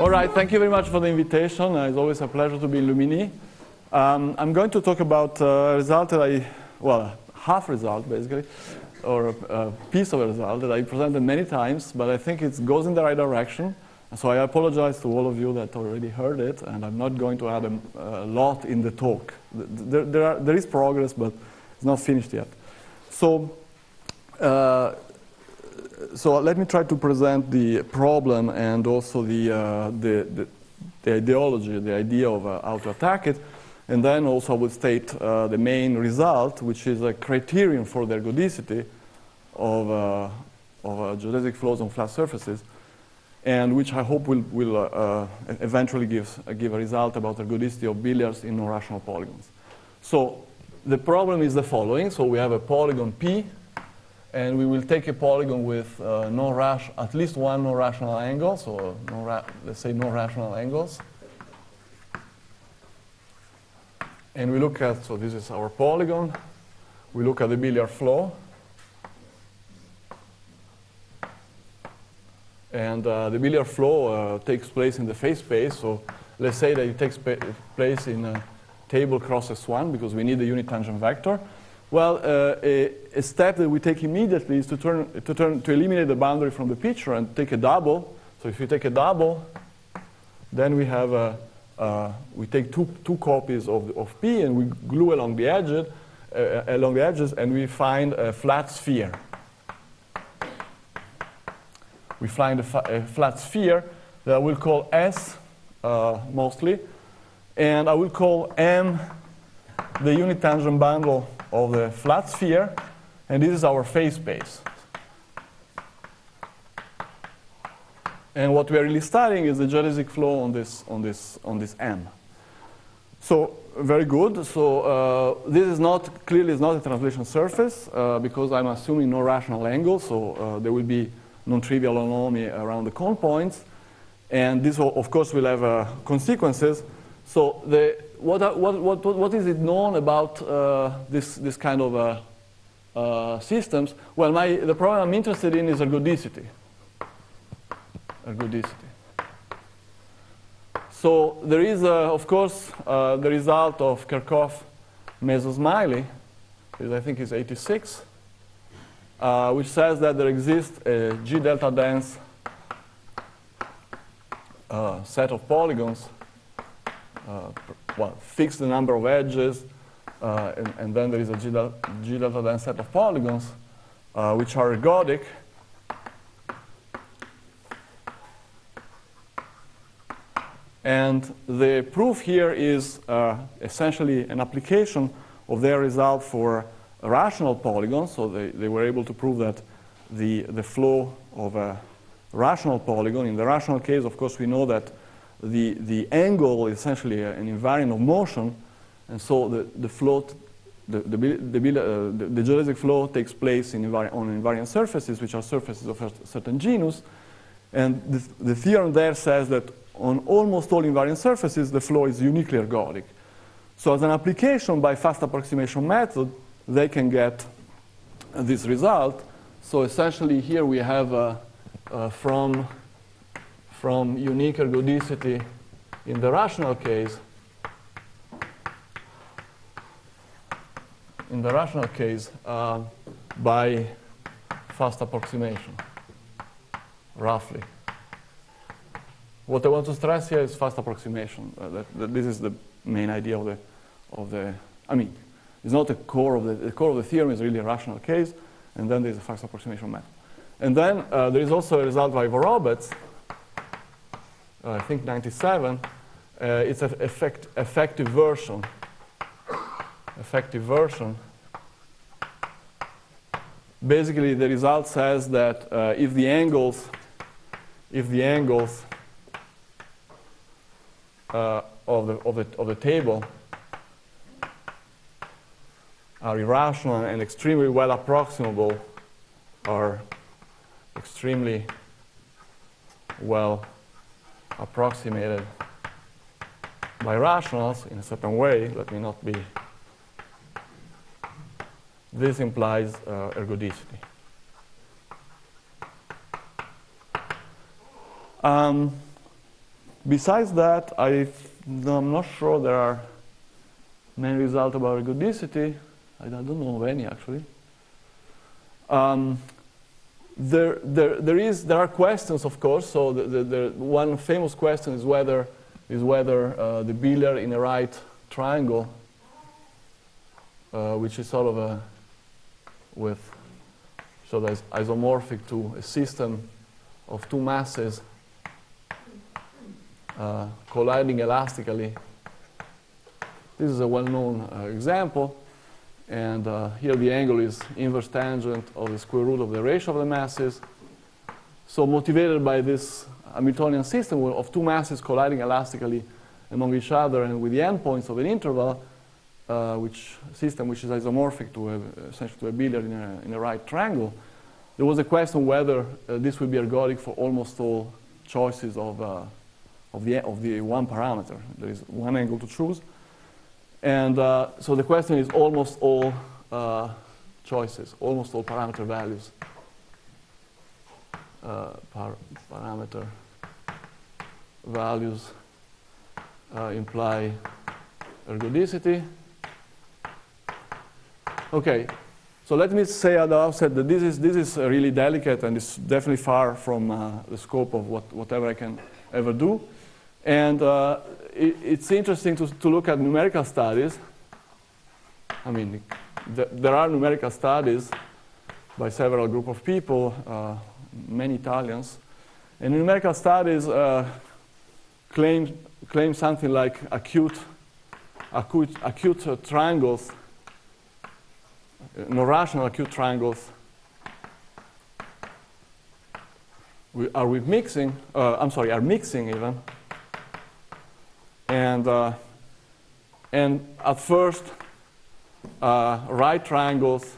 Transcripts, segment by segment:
All right, thank you very much for the invitation. Uh, it's always a pleasure to be in Luminy. Um, I'm going to talk about uh, a result that I, well, half result basically, or a, piece of a result that I presented many times, but I think it goes in the right direction. So I apologize to all of you that already heard it, and I'm not going to add a, a lot in the talk. There, there, are, there is progress, but it's not finished yet. So, uh, so let me try to present the problem and also the, uh, the, the, the, ideology, the idea of uh, how to attack it. And then also I will state uh, the main result, which is a criterion for the ergodicity of, uh, of uh, geodesic flows on flat surfaces, and which I hope will, will uh, eventually give, give a result about the ergodicity of billiards in non-rational polygons. So the problem is the following. So we have a polygon P, and we will take a polygon with uh, no rash, at least one non-rational angle, so no let's say non-rational angles. And we look at, so this is our polygon. We look at the billiard flow. And uh, the billiard flow uh, takes place in the phase space. So let's say that it takes place in a table cross S1 because we need the unit tangent vector. Well, uh, a, a, step that we take immediately is to, turn, to, turn, to eliminate the boundary from the picture and take a double. So if you take a double, then we have a, uh, we take two, two copies of, of P and we glue along the edges, uh, along the edges, and we find a flat sphere. We find a, a flat sphere that I will call S uh, mostly, and I will call M the unit tangent bundle of the flat sphere, and this is our phase space. And what we are really studying is the geodesic flow on this, on this, on this M. So very good. So uh, this is not, clearly is not a translation surface uh, because I'm assuming no rational angle. So uh, there will be non-trivial holonomy around the cone points. And this, will, of course, will have uh, consequences. So the, what, what, what, what is it known about uh, this, this kind of uh, systems? Well, my, the problem I'm interested in is ergodicity ergodicity. So there is, uh, of course, uh, the result of Kerckhoff Masur-Smillie, which I think is 86, uh, which says that there exists a G delta dense uh, set of polygons, uh, well, fix the number of edges, uh, and, and, then there is a G, del G delta dense set of polygons, which are ergodic, And the proof here is uh, essentially an application of their result for rational polygons. So they, they were able to prove that the, the flow of a rational polygon, in the rational case, of course, we know that the, the angle is essentially an invariant of motion. And so the, the float, the, the, the, uh, the, the geodesic flow takes place in on invariant surfaces, which are surfaces of a certain genus. And the, the theorem there says that on almost all invariant surfaces, the flow is uniquely ergodic. So as an application by fast approximation method, they can get this result. So essentially here we have uh, uh, from, from unique ergodicity in the rational case, in the rational case uh, by fast approximation, roughly. What I want to stress here is fast approximation. Uh, that, that this is the main idea of the, of the, I mean, it's not the core of the, the core of the theorem is really a rational case, and then there's a fast approximation method. And then uh, there is also a result by Vorobets, uh, I think 97. Uh, it's an effect, effective version. Effective version. Basically, the result says that uh, if the angles, if the angles uh, of, the, of, the, of the table are irrational and extremely well approximable are extremely well approximated by rationals in a certain way, let me not be, this implies uh, ergodicity. Um, besides that, I, am not sure there are many results about ergodicity. I don't know of any actually. Um, there, there, there, is, there are questions, of course. So the, the, the one famous question is whether, is whether uh, the Billiard in a right triangle, uh, which is sort of a with so that's isomorphic to a system of two masses uh, colliding elastically. This is a well-known uh, example. And uh, here the angle is inverse tangent of the square root of the ratio of the masses. So motivated by this Hamiltonian system of two masses colliding elastically among each other and with the endpoints of an interval, uh, which system which is isomorphic to a, essentially to a billiard in a, in a right triangle, there was a question whether uh, this would be ergodic for almost all choices of, uh, of, the, of the one parameter. There is one angle to choose. And uh, so the question is almost all uh, choices, almost all parameter values. Uh, par parameter values uh, imply ergodicity. Okay, so let me say at the outset that this is, this is really delicate and it's definitely far from uh, the scope of what, whatever I can ever do. And uh, it, it's interesting to, to look at numerical studies. I mean, th there are numerical studies by several group of people, uh, many Italians. And numerical studies uh, claim, claim something like acute, acute, acute uh, triangles, no rational acute triangles we are we mixing, uh, I'm sorry, are mixing even and, uh, and at first, uh, right triangles,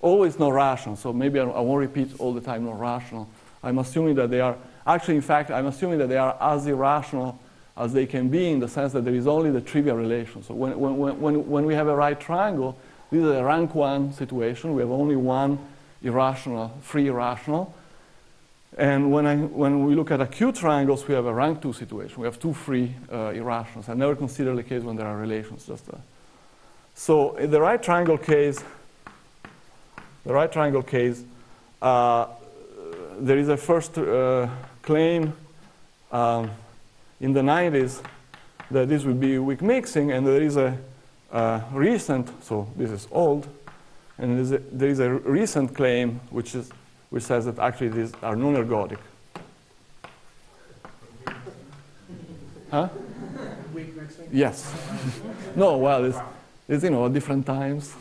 always not rational. So maybe I, I won't repeat all the time not rational. I'm assuming that they are, actually, in fact, I'm assuming that they are as irrational as they can be in the sense that there is only the trivial relation. So when, when, when, when we have a right triangle, this is a rank one situation. We have only one irrational, free irrational. And when, I, when we look at acute triangles, we have a rank 2 situation. We have two free uh. I never consider the case when there are relations. Just uh, So in the right triangle case, the right triangle case, uh, there is a first uh, claim um, in the 90s that this would be weak mixing, and there is a recent, so this is old, and there is a, there is a recent claim which is which says that actually these are non-ergodic. huh? Yes. no, well, it's, it's, you know, different times.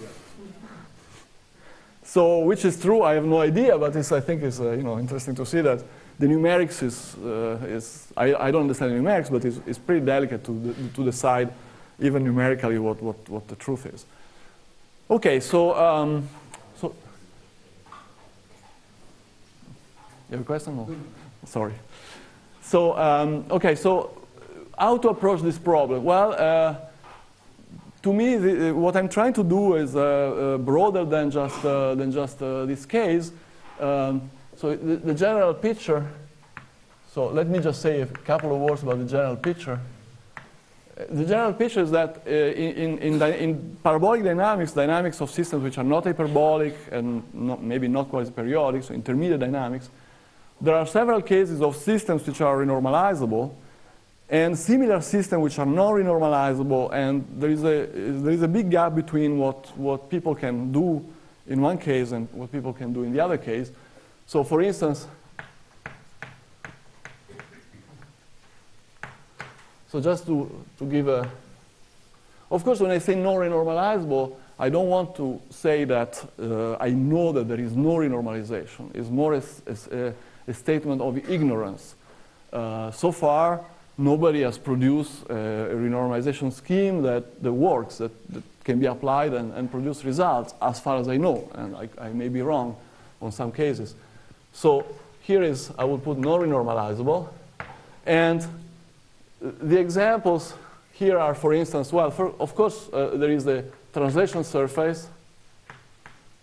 So, which is true, I have no idea, but I think it's, uh, you know, interesting to see that the numerics is, uh, is I, I don't understand the numerics, but it's, it's pretty delicate to, to decide even numerically what, what, what the truth is. Okay, so um, You have a question? No? Sorry. So, um, okay, so how to approach this problem? Well, uh, to me, the, what I'm trying to do is uh, uh, broader than just, uh, than just uh, this case. Um, so the, the, general picture, so let me just say a couple of words about the general picture. The general picture is that uh, in, in, in, parabolic dynamics, dynamics of systems which are not hyperbolic and not, maybe not quasi-periodic, so intermediate dynamics, there are several cases of systems which are renormalizable and similar systems which are not renormalizable and there is a, there is a big gap between what, what people can do in one case and what people can do in the other case. So for instance, so just to, to give a, of course when I say non renormalizable, I don't want to say that uh, I know that there is no renormalization. It's more as, as a, a statement of ignorance. Uh, so far, nobody has produced a, renormalization scheme that, that works, that, that can be applied and, and, produce results, as far as I know. And I, I, may be wrong on some cases. So here is, I will put non renormalizable. And the examples here are, for instance, well, for, of course, uh, there is the translation surface,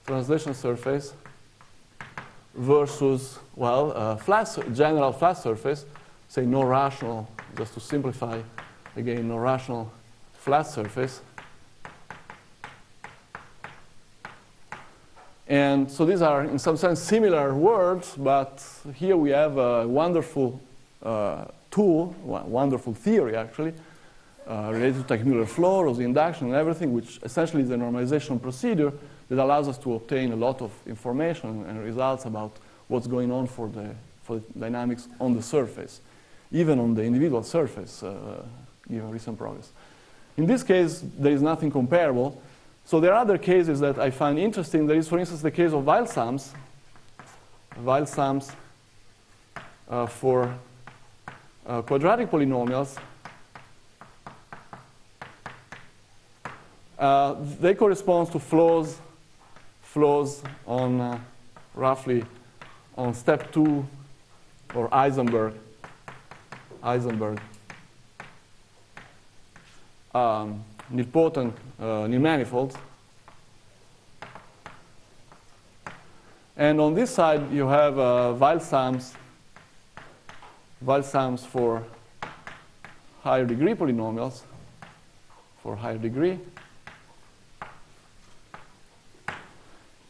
translation surface versus, well, uh, flat, general flat surface, say no rational, just to simplify, again, no rational flat surface. And so these are, in some sense, similar words, but here we have a wonderful uh, tool, wonderful theory, actually, uh, related to Teichmüller flow, Rauzy induction, and everything, which essentially is a normalization procedure that allows us to obtain a lot of information and results about what's going on for the, for the dynamics on the surface, even on the individual surface, uh, given recent progress. In this case, there is nothing comparable. So there are other cases that I find interesting. There is, for instance, the case of Weyl sums, Weyl sums uh, for uh, quadratic polynomials. Uh, they correspond to flows, flows on uh, roughly on step two or Heisenberg, Heisenberg, um, nilpotent uh, manifolds. And on this side, you have uh, Weyl sums, Weyl sums for higher degree polynomials, for higher degree.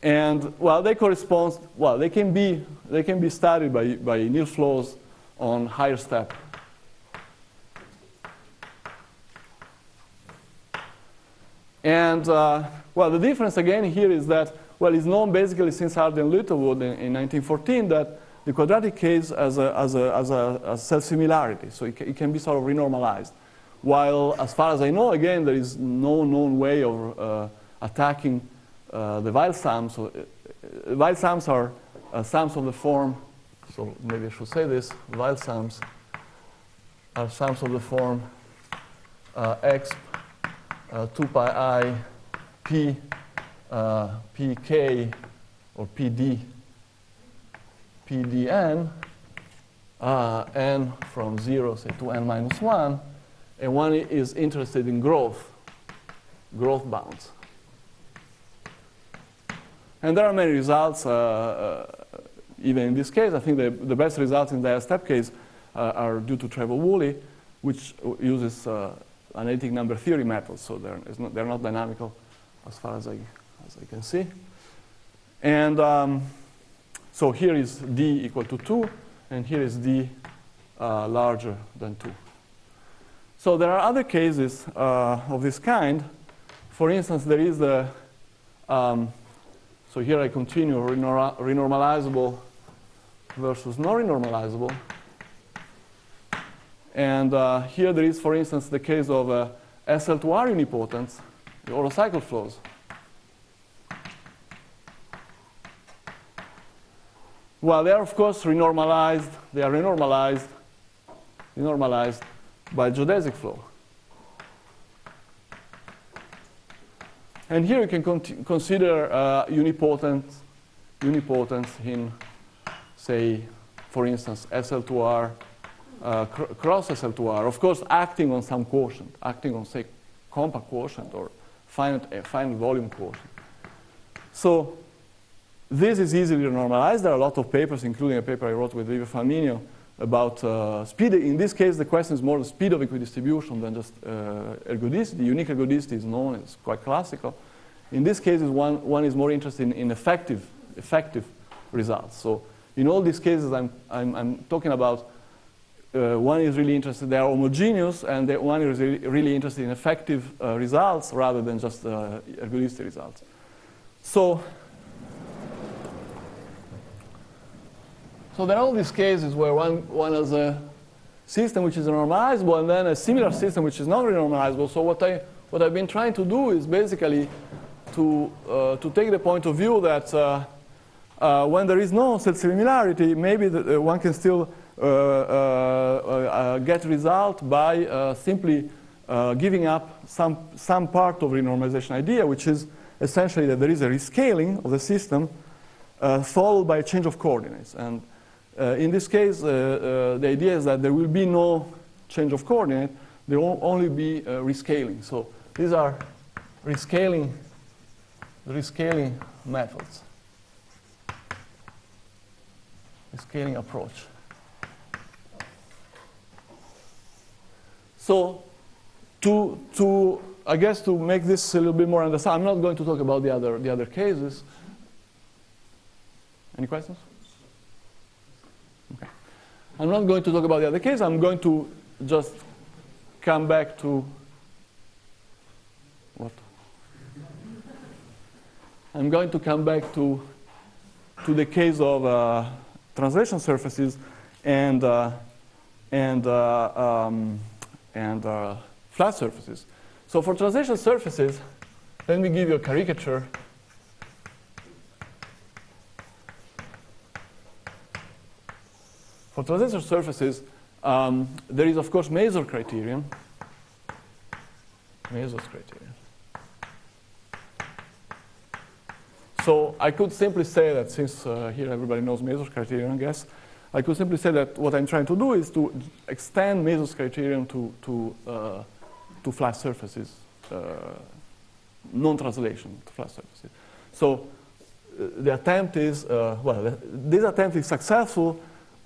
And well, they correspond, well, they can be, they can be studied by, by nil flows on higher step. And uh, well, the difference again here is that, well, it's known basically since Hardy and Littlewood in, in 1914 that the quadratic case has a, has a, a, a self-similarity, so it, it, can be sort of renormalized. While, as far as I know, again, there is no known way of uh, attacking the Weyl sums. So, uh, Weyl sums are uh, sums of the form, so maybe I should say this, Weyl sums are sums of the form uh, x uh, 2 pi i p uh, pk or pd pdn uh, n from 0 say to n minus 1 and one is interested in growth growth bounds and there are many results, uh, uh, even in this case. I think the, the best results in the step case uh, are due to Trevor Wooley, which uses analytic number theory methods, so they're, not, they're not dynamical as far as I, as I can see. And um, so here is d equal to 2, and here is d uh, larger than 2. So there are other cases uh, of this kind. For instance, there is the um, so here I continue renormalizable versus non-renormalizable. And uh, here there is, for instance, the case of uh, SL2R unipotents, the horocycle flows. Well, they are, of course, renormalized. They are renormalized, renormalized by geodesic flow. And here you can con consider uh, unipotence, unipotence in, say, for instance, SL2R, uh, cr cross SL2R, of course, acting on some quotient, acting on, say, compact quotient or finite, uh, finite volume quotient. So this is easily normalized. There are a lot of papers, including a paper I wrote with Livio Flaminio about uh, speed. In this case, the question is more the speed of equidistribution than just uh, ergodicity. Unique ergodicity is known, it's quite classical. In this case, one, one is more interested in, in effective, effective results. So in all these cases, I'm, I'm, I'm talking about uh, one is really interested, they are homogeneous, and one is really, really interested in effective uh, results rather than just uh, ergodicity results. So So there are all these cases where one, one has a system which is normalizable and then a similar system which is not renormalizable. So what, I, what I've been trying to do is basically to, uh, to take the point of view that uh, uh, when there is no self-similarity, maybe the, uh, one can still uh, uh, get result by simply giving up some, some part of renormalization idea, which is essentially that there is a rescaling of the system followed by a change of coordinates. And in this case, uh, uh, the idea is that there will be no change of coordinate, there will only be uh, rescaling. So these are rescaling, rescaling methods, rescaling approach. So to, to, I guess to make this a little bit more understand, I'm not going to talk about the other, the other cases. Any questions? I'm not going to talk about the other case. I'm going to just come back to what? I'm going to come back to, to the case of uh, translation surfaces and, uh, and, uh, um, and uh, flat surfaces. So for translation surfaces, let me give you a caricature. For translation surfaces, um, there is, of course, Masur criterion. Masur's criterion. So I could simply say that since uh, here everybody knows Masur's criterion, I guess, I could simply say that what I'm trying to do is to extend Masur's criterion to, to, uh, to flat surfaces, uh, non-translation to flat surfaces. So uh, the attempt is, uh, well, this attempt is successful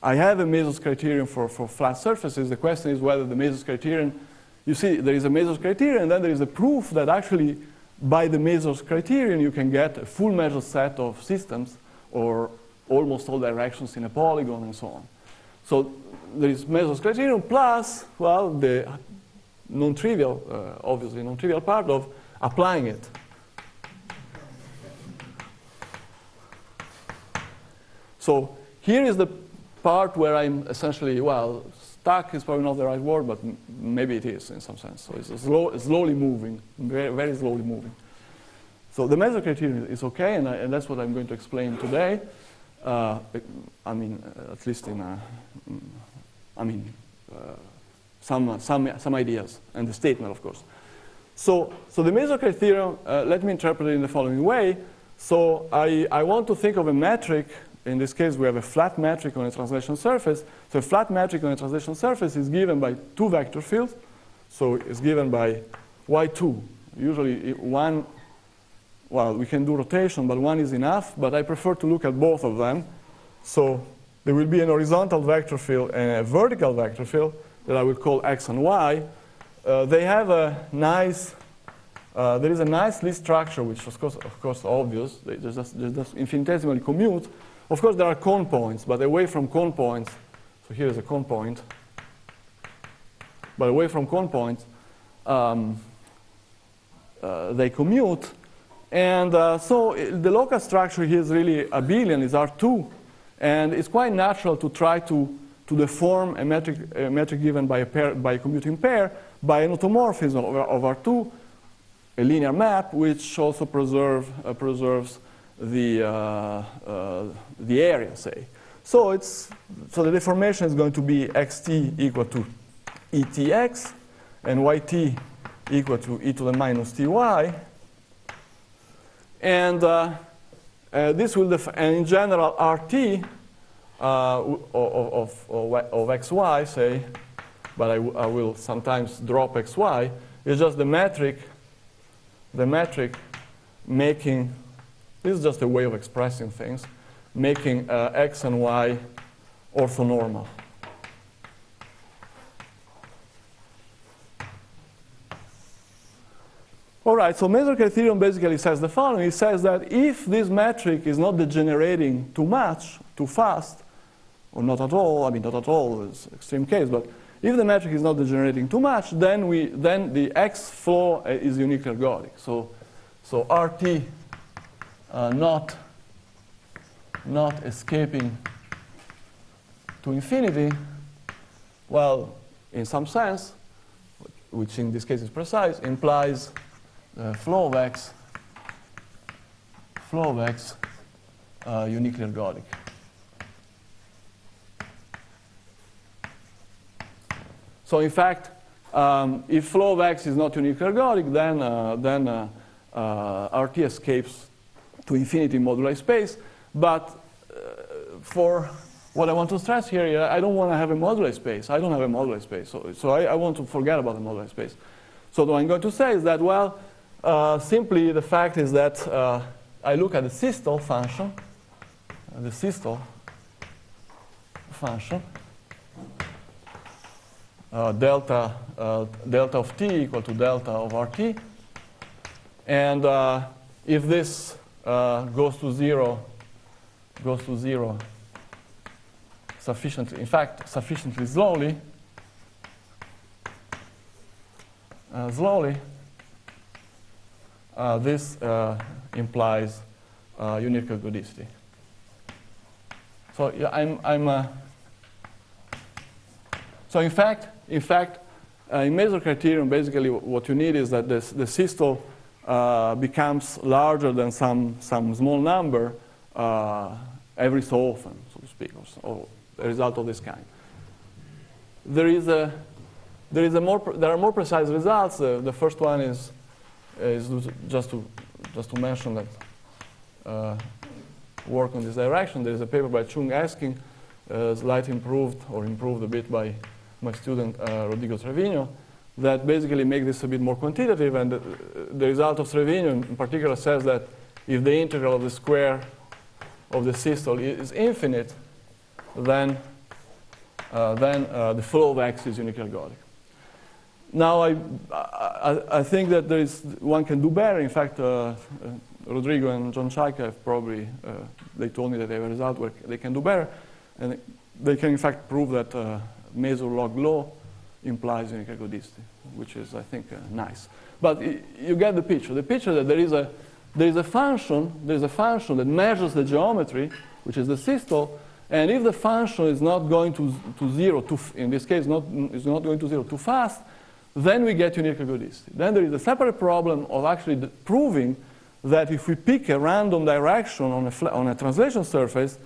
I have a Masur's criterion for, for flat surfaces. The question is whether the Masur's criterion, you see, there is a Masur's criterion, and then there is a proof that actually by the Masur's criterion you can get a full measure set of systems or almost all directions in a polygon and so on. So there is Masur's criterion plus, well, the non-trivial, uh, obviously non-trivial part of applying it. So here is the part where I'm essentially, well, stuck is probably not the right word, but maybe it is in some sense. So it's slow, slowly moving, very, very slowly moving. So the Masur criterion is okay, and, I, and, that's what I'm going to explain today. Uh, I mean, uh, at least in, uh, I mean, uh, some, some, some ideas, and the statement, of course. So, so the Masur criterion, uh, let me interpret it in the following way. So I, I want to think of a metric in this case, we have a flat metric on a translation surface. So a flat metric on a translation surface is given by two vector fields. So it's given by y2. Usually one, well, we can do rotation, but one is enough. But I prefer to look at both of them. So there will be an horizontal vector field and a vertical vector field that I will call x and y. Uh, they have a nice, uh, there is a nice Lie structure, which of course, of course obvious. They just, they just infinitesimally commute. Of course, there are cone points, but away from cone points, so here is a cone point, but away from cone points, um, uh, they commute. And uh, so the local structure here is really abelian, is R2. And it's quite natural to try to, to deform a metric, a metric given by a, pair, by a commuting pair by an automorphism of, of R2, a linear map, which also preserve, uh, preserves the, uh, uh, the area, say. So, it's, so the deformation is going to be xt equal to etx and yt equal to e to the minus ty. And uh, uh, this will, and in general, RT uh, of, of, of, xy, say, but I, I will sometimes drop xy, is just the metric, the metric making this is just a way of expressing things, making uh, x and y orthonormal. All right, so Masur criterion basically says the following. It says that if this metric is not degenerating too much, too fast, or not at all, I mean, not at all, it's extreme case, but if the metric is not degenerating too much, then, we, then the x flow uh, is uniquely ergodic. So, so RT uh, not, not escaping to infinity, well, in some sense, which in this case is precise, implies uh, flow of x, flow of x uh, uniquely ergodic. So in fact, um, if flow of x is not uniquely ergodic, then, uh, then uh, uh RT escapes to infinity moduli space, but uh, for what I want to stress here, I don't want to have a moduli space. I don't have a moduli space. So, so I, I want to forget about the moduli space. So what I'm going to say is that, well, uh, simply the fact is that uh, I look at the systole function, uh, the systole function, uh, delta, uh, delta of t equal to delta of rt. And if this goes to zero, goes to zero sufficiently, in fact, sufficiently slowly, uh, slowly, uh, this uh, implies unique ergodicity. So yeah, I'm, I'm so in fact, in fact, uh, in Masur criterion, basically what you need is that this, the systole uh, becomes larger than some, some small number uh, every so often, so to speak, or, a result of this kind. There is a, there is a more, there are more precise results. Uh, the first one is, is just to, just to mention that uh, work on this direction. There is a paper by Cheung Eskin, uh, slightly improved or improved a bit by my student Rodrigo Trevino, that basically make this a bit more quantitative. And the, the result of Trevino in particular says that if the integral of the square of the systole is infinite, then, uh, then uh, the flow of x is uniquely ergodic. Now, I, I, I, think that there is, one can do better. In fact, uh, uh Rodrigo and Jon Chaika have probably, uh, they told me that they have a result where they can do better. And they can, in fact, prove that uh, Masur log law implies unique ergodicity, which is, I think, uh, nice. But you get the picture. The picture that there is a there is a function, there is a function that measures the geometry, which is the systole, and if the function is not going to, to zero, too, in this case, not, is not going to zero too fast, then we get unique ergodicity. Then there is a separate problem of actually proving that if we pick a random direction on a, on a translation surface,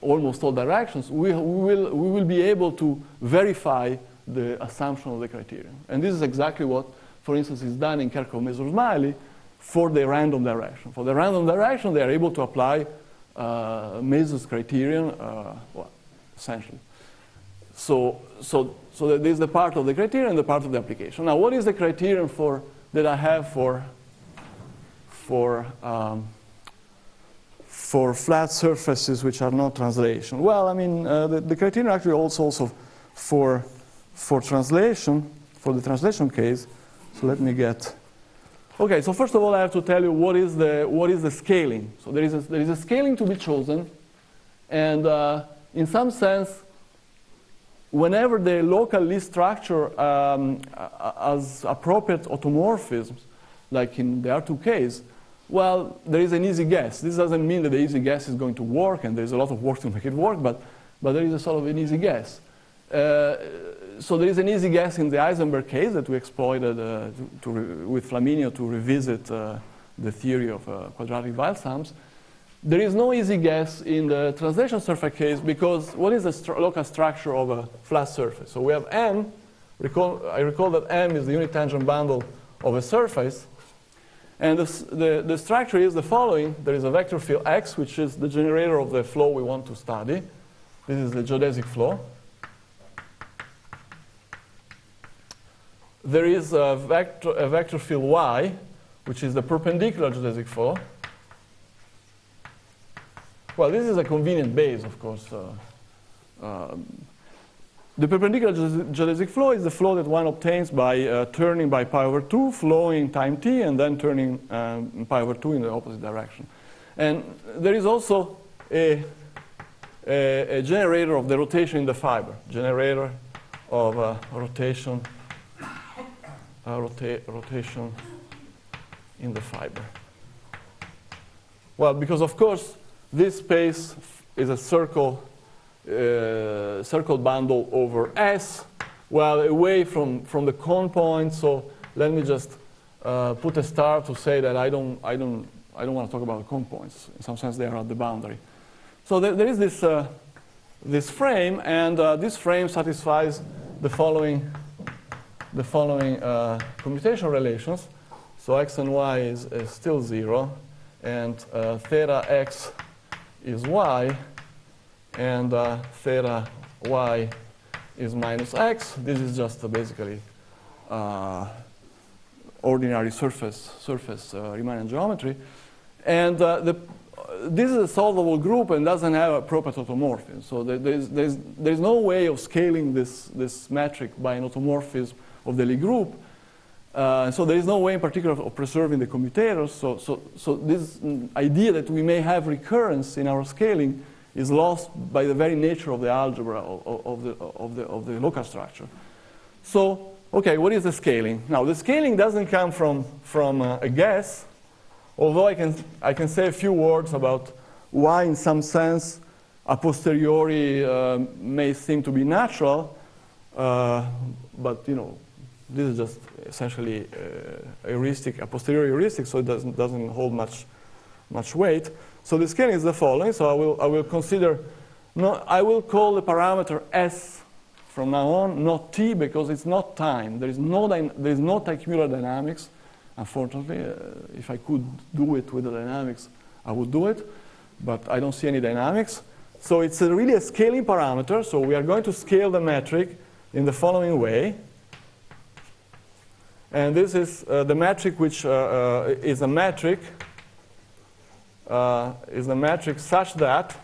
almost all directions, we, we, will, we will be able to verify the assumption of the criterion. And this is exactly what, for instance, is done in Kerckhoff-Masur-Smillie for the random direction. For the random direction, they are able to apply uh, criterion, uh, well, essentially. So, so, so is the part of the criterion and the part of the application. Now, what is the criterion for that I have for for um, for flat surfaces which are not translation? Well, I mean, uh, the, the, criterion actually also also for, for translation, for the translation case. So let me get, okay, so first of all, I have to tell you what is the, what is the scaling. So there is a, there is a scaling to be chosen, and uh, in some sense, whenever the local Lie structure um, has appropriate automorphisms, like in the R2 case, well, there is an easy guess. This doesn't mean that the easy guess is going to work, and there's a lot of work to make it work, but, but there is a sort of an easy guess. Uh, so there is an easy guess in the Heisenberg case that we exploited uh, to, to with Flaminio to revisit uh, the theory of uh, quadratic Weyl sums. There is no easy guess in the translation surface case because what is the local structure of a flat surface? So we have M. Recall, I recall that M is the unit tangent bundle of a surface. And the, the, the, structure is the following. There is a vector field x, which is the generator of the flow we want to study. This is the geodesic flow. There is a vector, a vector field y, which is the perpendicular geodesic flow. Well, this is a convenient base, of course. Uh, um, the perpendicular geodesic flow is the flow that one obtains by uh, turning by pi over 2, flowing time t, and then turning um, pi over 2 in the opposite direction. And there is also a, a, a generator of the rotation in the fiber, generator of uh, rotation, uh, rota rotation in the fiber. Well, because of course, this space is a circle uh, circle bundle over S, well, away from, from the cone point. So let me just uh, put a star to say that I don't, I, don't, I don't want to talk about the cone points. In some sense, they are at the boundary. So there, there is this, uh, this frame, and uh, this frame satisfies the following, the following uh, commutation relations. So x and y is, is still 0, and uh, theta x is y, and uh, theta y is minus x. This is just basically uh, ordinary surface, surface uh, Riemannian geometry. And uh, the, this is a solvable group and doesn't have a proper automorphism. So there's, there's, there's no way of scaling this, this metric by an automorphism of the Lie group. Uh, so there is no way in particular of preserving the commutators. So, so, so this idea that we may have recurrence in our scaling is lost by the very nature of the algebra of, of, the, of, the, of the local structure. So, okay, what is the scaling? Now, the scaling doesn't come from, from uh, a guess, although I can, I can say a few words about why, in some sense, a posteriori uh, may seem to be natural, uh, but, you know, this is just essentially uh, heuristic, a posteriori heuristic, so it doesn't, doesn't hold much, much weight. So the scaling is the following. So I will, I will consider, no, I will call the parameter S from now on, not T, because it's not time. There is no, there is no Teichmüller dynamics, unfortunately. Uh, if I could do it with the dynamics, I would do it, but I don't see any dynamics. So it's a really a scaling parameter. So we are going to scale the metric in the following way. And this is uh, the metric which uh, uh, is a metric uh, is a metric such that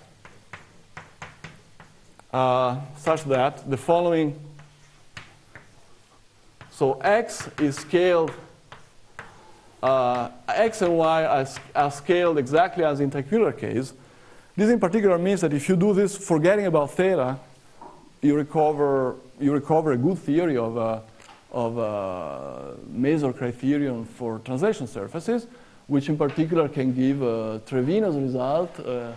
uh, such that the following so x is scaled uh, x and y are, are, scaled exactly as in Teichmüller case. This in particular means that if you do this forgetting about theta, you recover you recover a good theory of of uh, criterion for translation surfaces, which in particular can give a Treviño's result uh,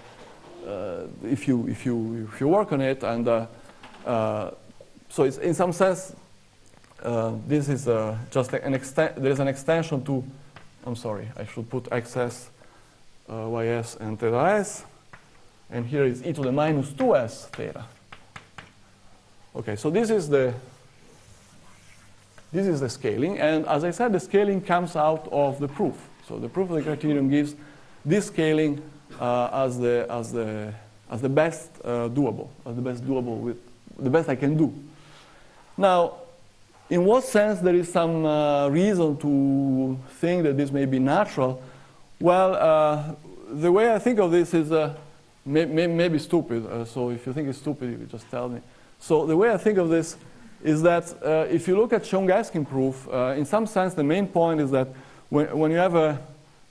uh, if, you, if, you, if you work on it. And uh, uh, so it's in some sense, uh, this is just an extent, there is an extension to, I'm sorry, I should put xs, ys, and theta s. And here is e to the minus 2s theta. Okay, so this is the this is the scaling. And as I said, the scaling comes out of the proof. So the proof of the criterion gives this scaling uh, as, the, as, the, as the best uh, doable, as the best doable with the best I can do. Now, in what sense there is some uh, reason to think that this may be natural? Well, uh, the way I think of this is uh, may, may, maybe stupid. Uh, so if you think it's stupid, you just tell me. So the way I think of this is that if you look at Cheung-Eskin proof, in some sense the main point is that when, when you have a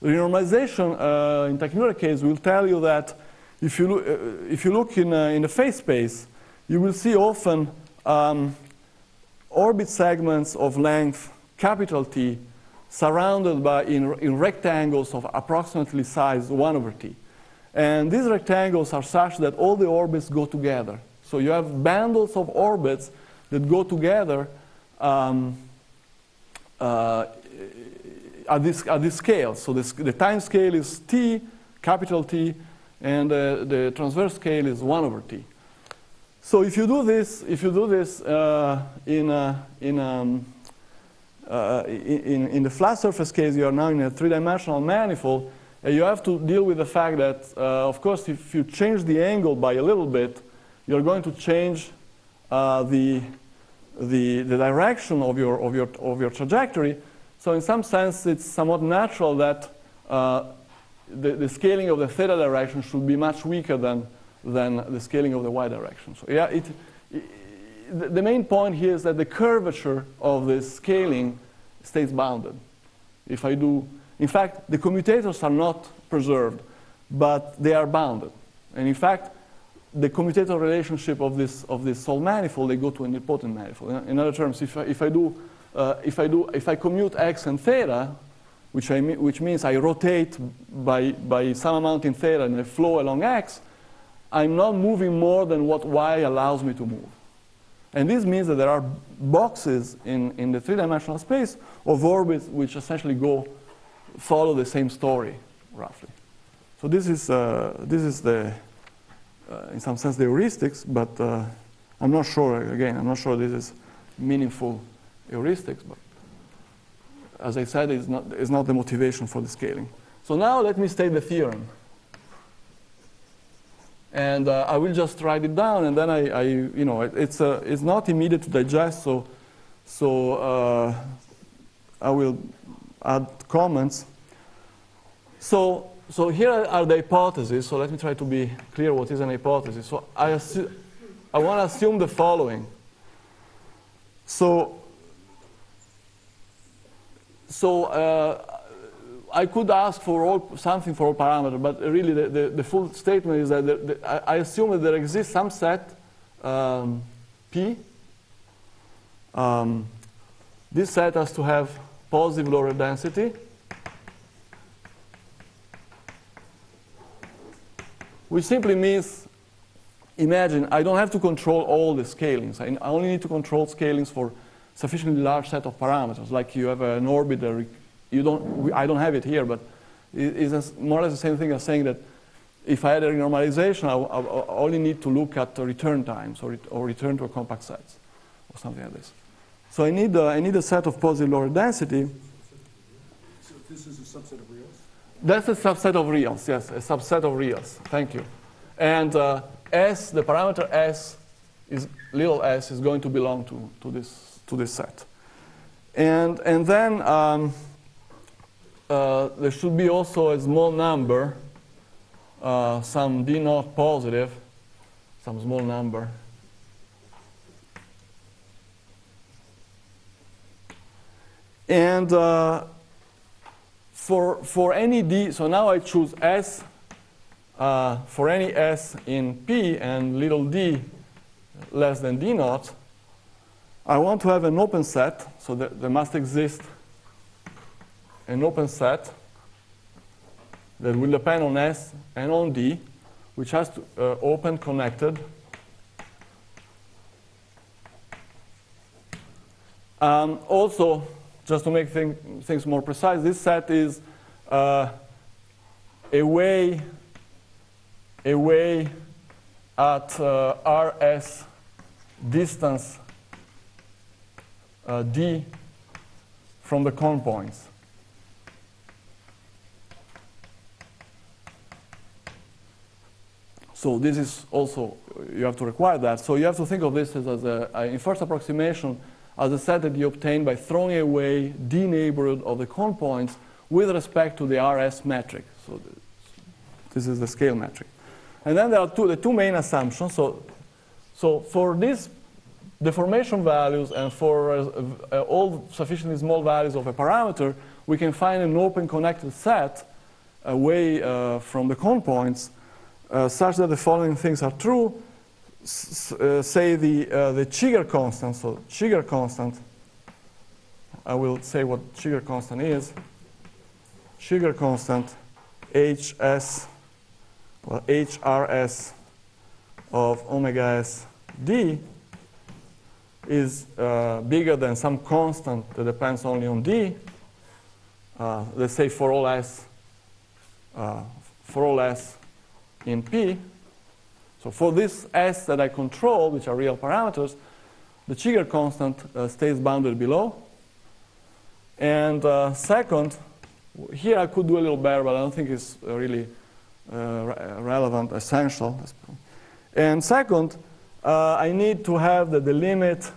renormalization uh, in Teichmüller case will tell you that if you, look, uh, if you look in, uh, in the phase space, you will see often um, orbit segments of length capital T surrounded by in, in rectangles of approximately size 1 over T. And these rectangles are such that all the orbits go together. So you have bundles of orbits that go together um, uh, at, this, at this scale. So this, the time scale is t, capital T, and uh, the transverse scale is 1 over t. So if you do this, if you do this uh, in, a, in, um, uh, in, in, the flat surface case, you are now in a three-dimensional manifold, and you have to deal with the fact that, uh, of course, if you change the angle by a little bit, you're going to change uh, the the, the direction of your, of, your, of your trajectory. So in some sense, it's somewhat natural that uh, the, the scaling of the theta direction should be much weaker than, than the scaling of the y direction. So yeah, it, it, the main point here is that the curvature of the scaling stays bounded. If I do, in fact, the commutators are not preserved, but they are bounded. And in fact, the commutator relationship of this of this solved manifold, they go to an nilpotent manifold. In other terms, if I, if I do uh, if I do if I commute x and theta, which I which means I rotate by by some amount in theta and I flow along x, I'm not moving more than what y allows me to move. And this means that there are boxes in, in the three-dimensional space of orbits which essentially go follow the same story, roughly. So this is, uh, this is the, uh, in some sense, the heuristics, but uh, I'm not sure, again, I'm not sure this is meaningful heuristics, but as I said, it's not, it's not the motivation for the scaling. So now let me state the theorem. And uh, I will just write it down, and then I, I you know, it, it's, uh, it's not immediate to digest, so, so uh, I will add comments. So, so here are the hypotheses. So let me try to be clear what is an hypothesis. So I, I want to assume the following. So, so uh, I could ask for all, something for all parameters, but really the, the, the full statement is that the, I, assume that there exists some set um, P. Um, this set has to have positive lower density. Which simply means, imagine, I don't have to control all the scalings. I only need to control scalings for sufficiently large set of parameters, like you have an orbit that you don't, I don't have it here, but it's more or less the same thing as saying that if I had a renormalization, I, I, I only need to look at the return times or, or return to a compact set or something like this. So I need, uh, I need a set of positive lower density. So this is a subset of reals? That's a subset of reals, yes, a subset of reals. Thank you. And uh, S, the parameter S, is little s is going to belong to, to, this, to this set. And, and then um, uh, there should be also a small number, uh, some d naught positive, some small number. And uh, for, for any d, so now I choose s uh, for any s in p and little d less than d naught, I want to have an open set, so there must exist an open set that will depend on S and on D, which has to uh, open connected. Um, also, just to make thing, things more precise, this set is uh, away, away at uh, RS distance uh, D from the cone points. So this is also, you have to require that. So you have to think of this as, as a, a inverse approximation as a set that you obtain by throwing away D neighborhood of the cone points with respect to the RS metric. So this is the scale metric. And then there are two, the two main assumptions. So, so for these deformation values and for uh, uh, all sufficiently small values of a parameter, we can find an open connected set away uh, from the cone points uh, such that the following things are true. S uh, say the, uh, the Cheeger constant, so Cheeger constant, I will say what Cheeger constant is. Cheeger constant, HS, well, HRS of omega s d is uh, bigger than some constant that depends only on d. Uh, let's say for all s, uh, for all s in P. So for this S that I control, which are real parameters, the Cheeger constant uh, stays bounded below. And uh, second, here I could do a little better, but I don't think it's really uh, re relevant, essential. And second, uh, I need to have that the limit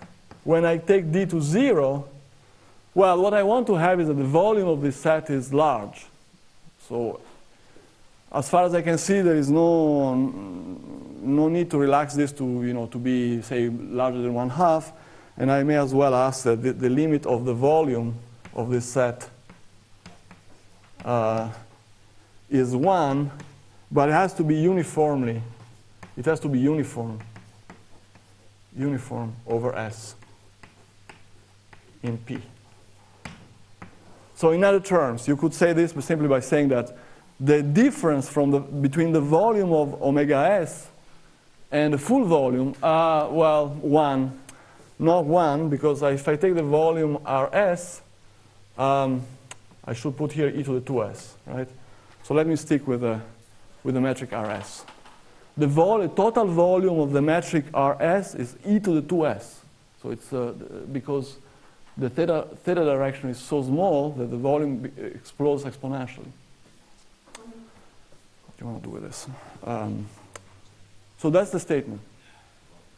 when I take d to zero. Well, what I want to have is that the volume of this set is large. So as far as I can see, there is no, no need to relax this to, you know, to be, say, larger than one half. And I may as well ask that the, the limit of the volume of this set uh, is 1, but it has to be uniformly. It has to be uniform. Uniform over S in P. So in other terms, you could say this simply by saying that the difference from the, between the volume of omega s and the full volume are, well, 1. Not 1, because if I take the volume rs, um, I should put here e to the 2s, right? So let me stick with the, with the metric rs. The vol total volume of the metric rs is e to the 2s. So it's uh, because the theta, theta direction is so small that the volume explodes exponentially What do you want to do with this? Um, So that's the statement.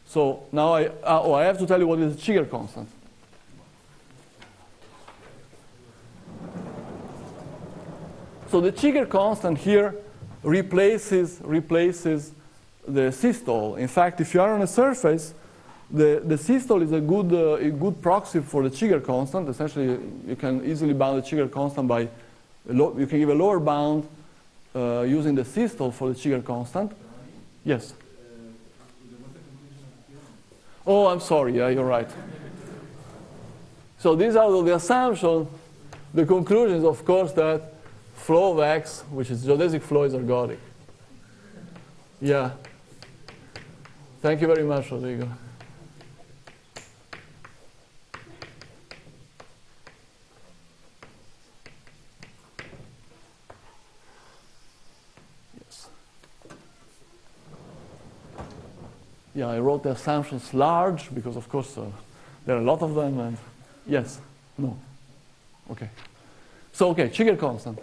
So now I, uh, oh, I have to tell you what is the Cheeger constant. So the Cheeger constant here replaces, replaces the systole. In fact, if you are on a surface, the, the systole is a good, uh, a good proxy for the Cheeger constant. Essentially, you can easily bound the Cheeger constant by, you can give a lower bound uh, using the systole for the Cheeger constant. Yes? Oh, I'm sorry, yeah, you're right. So these are the assumptions. The conclusion is, of course, that flow of X, which is geodesic flow, is ergodic. Yeah. Thank you very much, Rodrigo. Yes. Yeah, I wrote the assumptions large because, of course, uh, there are a lot of them. And yes, no. Okay. So, okay, Cheeger constant.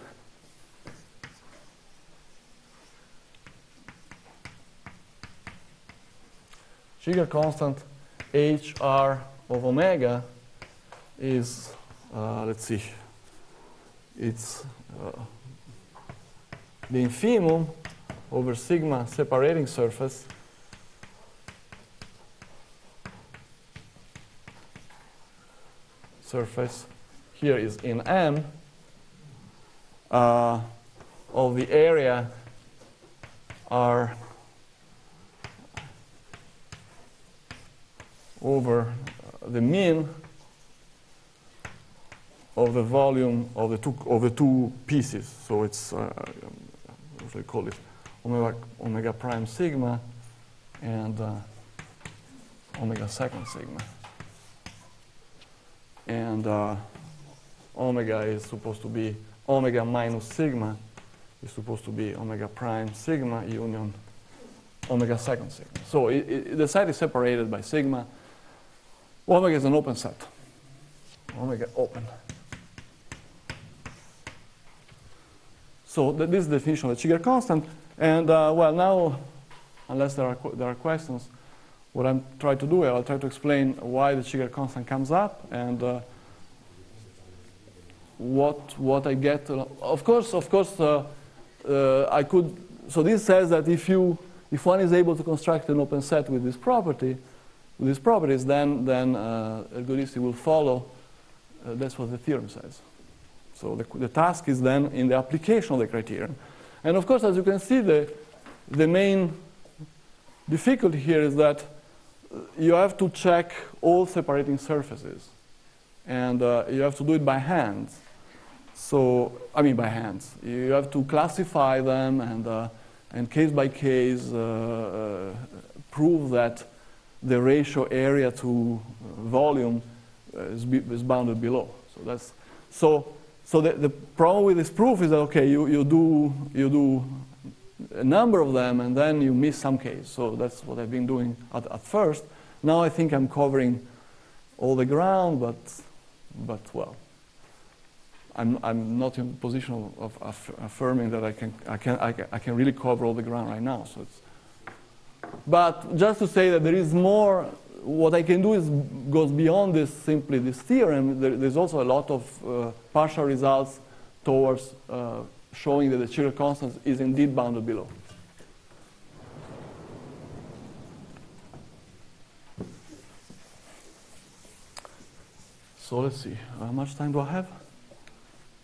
Cheeger constant HR of omega is, uh, let's see, it's uh, the infimum over sigma separating surface surface here is in M uh, of the area R over the mean of the volume of the two of the two pieces. So it's uh, what do I call it? Omega omega prime sigma and uh, omega second sigma. And uh, omega is supposed to be omega minus sigma is supposed to be omega prime sigma union omega second sigma. So it, it, the set is separated by sigma Omega is an open set. Omega is open. So th this is the definition of the Cheeger constant. And uh, well, now, unless there are, there are questions, what I'm trying to do, I'll try to explain why the Cheeger constant comes up and uh, what, what I get. Of course, of course, uh, uh, I could, so this says that if you, if one is able to construct an open set with this property, these properties, then, then uh, ergodicity will follow. Uh, that's what the theorem says. So the, the task is then in the application of the criterion. And of course, as you can see, the, the main difficulty here is that you have to check all separating surfaces. And uh, you have to do it by hand. So, I mean by hands. You have to classify them and, uh, and case by case uh, uh prove that the ratio area to volume uh, is, be, is bounded below. So that's so. So the, the problem with this proof is that okay, you, you do you do a number of them and then you miss some case. So that's what I've been doing at, at first. Now I think I'm covering all the ground, but but well, I'm I'm not in a position of, of affirming that I can I can I can I can really cover all the ground right now. So it's but just to say that there is more, what I can do is goes beyond this simply this theorem. There, there's also a lot of uh, partial results towards uh, showing that the Cheeger constant is indeed bounded below. So let's see, how much time do I have?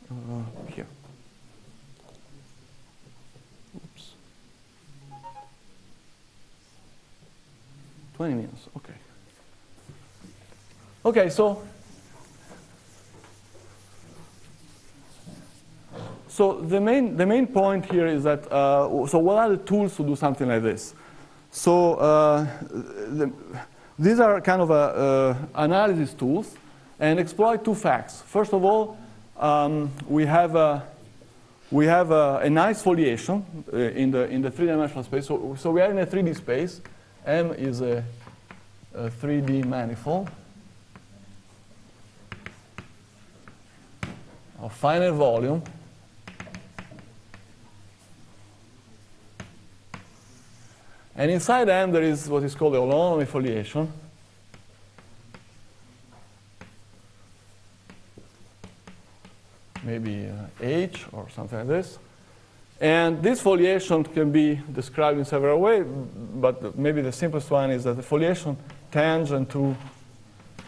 Uh, here. 20 minutes, okay. Okay, so so the main the main point here is that uh, so what are the tools to do something like this? So uh, the, these are kind of a, uh, analysis tools and exploit two facts. First of all, um, we have a, we have a, a nice foliation uh, in the in the three-dimensional space. So, so we are in a 3D space, M is a, a 3D manifold of finite volume And inside M, there is what is called the holonomy foliation. Maybe uh, H or something like this. And this foliation can be described in several ways, but maybe the simplest one is that the foliation tangent to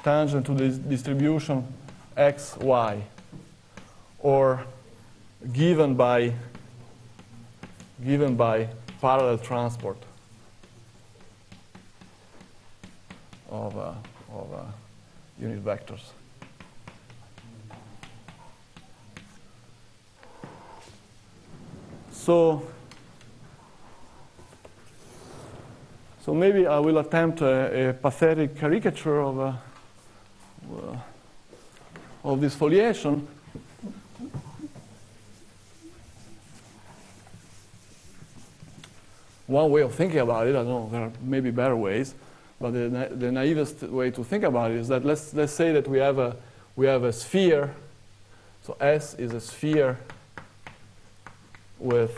tangent to this distribution x, y, or given by given by parallel transport of, uh, of uh, unit vectors. So, so maybe I will attempt a, a pathetic caricature of, a, uh, of this foliation. One way of thinking about it, I don't know, there are maybe better ways, but the, na the naivest way to think about it is that let's, let's say that we have, a, we have a sphere. So S is a sphere with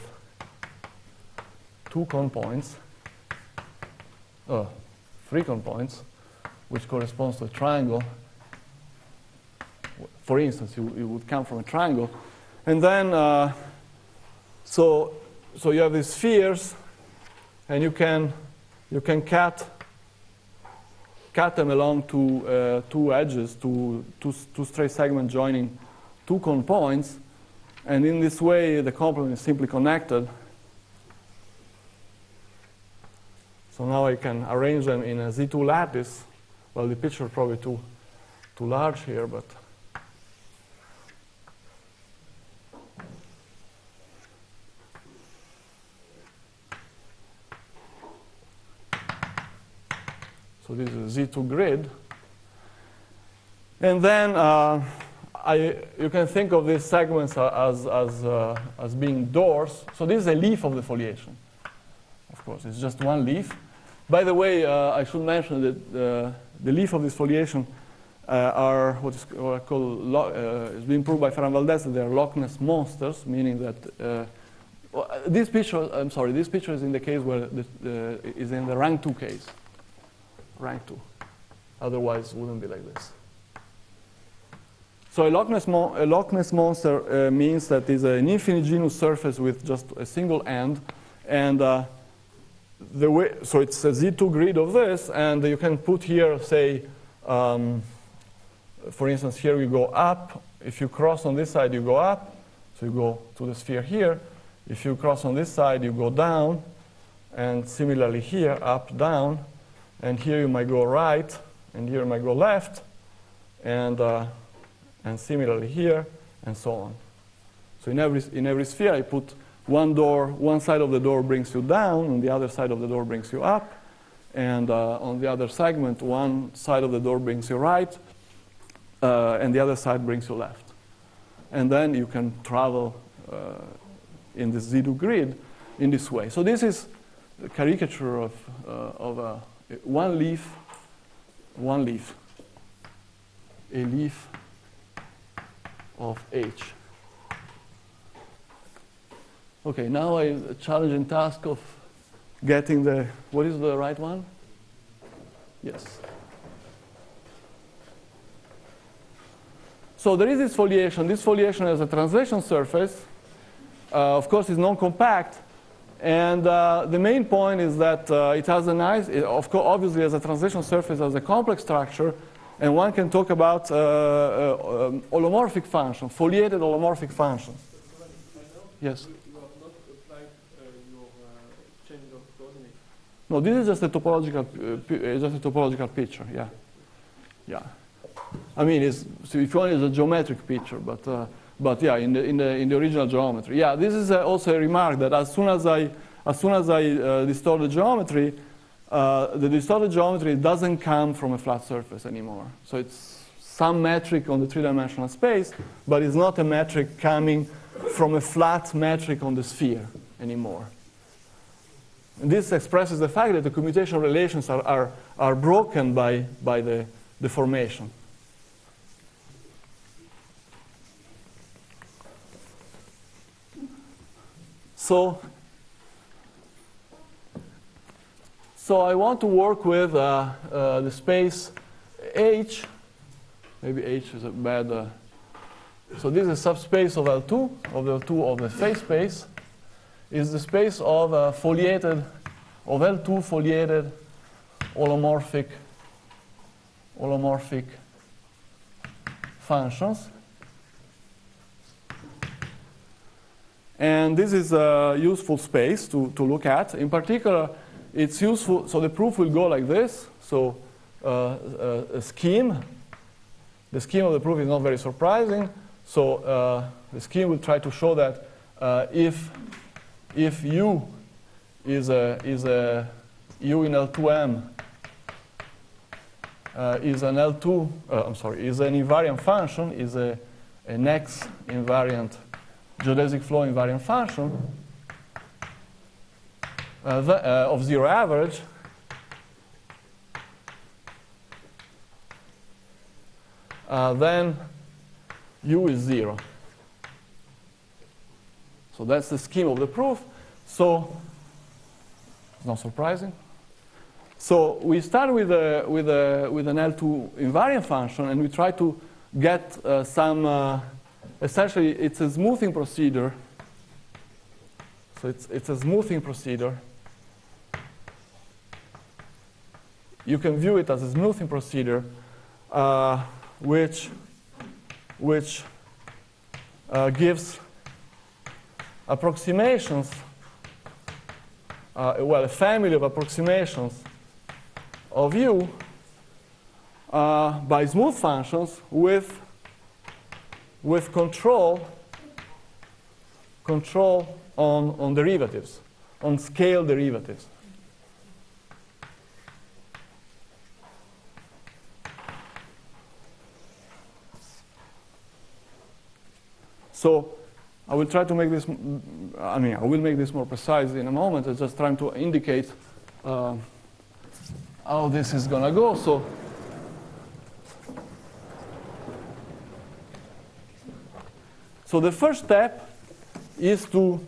two cone points, uh, three cone points, which corresponds to a triangle. For instance, you, you would come from a triangle. And then, uh, so, so you have these spheres, and you can, you can cut, cut them along two, uh, two edges, two, two, two straight segments joining two cone points. And in this way, the complement is simply connected. So now I can arrange them in a Z2 lattice. Well, the picture is probably too, too large here, but So this is a Z2 grid. And then uh, I, you can think of these segments as, as, uh, as being doors. So this is a leaf of the foliation. Of course, it's just one leaf. By the way, uh, I should mention that uh, the leaf of this foliation uh, are what is called, uh, it's been proved by Ferran Valdez that they are Loch Ness monsters, meaning that well, this picture, I'm sorry, this picture is in the case where the, is in the rank 2 case rank 2. Otherwise, it wouldn't be like this. So a Loch Ness, a Loch Ness monster uh, means that it's an infinite genus surface with just a single end. And uh, the way, so it's a Z2 grid of this, and you can put here, say, um, for instance, here you go up. If you cross on this side, you go up. So you go to the sphere here. If you cross on this side, you go down. And similarly here, up, down. And here you might go right, and here you might go left, and, uh, and similarly here, and so on. So in every, in every sphere, I put one door, one side of the door brings you down, and the other side of the door brings you up. And uh, on the other segment, one side of the door brings you right, uh, and the other side brings you left. And then you can travel uh, in this Z2 grid in this way. So this is a caricature of, uh, of a one leaf, one leaf, a leaf of H. Okay, now a challenging task of getting the, what is the right one? Yes. So there is this foliation. This foliation has a translation surface. Uh, of course, it's non-compact, and uh, the main point is that uh, it has a nice, of course, obviously as a translation surface as a complex structure, and one can talk about uh, uh um, holomorphic function, foliated holomorphic function. Yes? No, this is just a topological, uh, just a topological picture. Yeah, yeah. I mean, it's, so if you want, it's a geometric picture, but uh, but yeah, in the, in the, in the original geometry. Yeah, this is uh, also a remark that as soon as I, as soon as I uh, distort the geometry, uh, the distorted geometry doesn't come from a flat surface anymore. So it's some metric on the three-dimensional space, but it's not a metric coming from a flat metric on the sphere anymore. And this expresses the fact that the commutation relations are, are, are broken by, by the deformation. So, So I want to work with uh, uh, the space H. Maybe H is a bad. Uh, so this is a subspace of L2, of the L2 of the phase space, is the space of foliated, of L2 foliated holomorphic, holomorphic functions. And this is a useful space to, to look at. In particular, it's useful, so the proof will go like this. So uh, uh, a scheme, the scheme of the proof is not very surprising. So uh, the scheme will try to show that if, if U is a, is a U in L2M uh, is an L2, uh, I'm sorry, is an invariant function, is a, an X invariant geodesic flow invariant function uh, the, uh, of zero average, uh, then u is zero. So that's the scheme of the proof. So it's not surprising. So we start with, a, with, a, with an L2 invariant function, and we try to get uh, some, uh, essentially, it's a smoothing procedure. So it's, it's a smoothing procedure. You can view it as a smoothing procedure, uh, which, which uh, gives approximations, uh, well, a family of approximations of u uh, by smooth functions with, with control, control on, on derivatives, on scale derivatives. So I will try to make this, I mean, I will make this more precise in a moment. I'm just trying to indicate uh, how this is going to go. So So the first step is to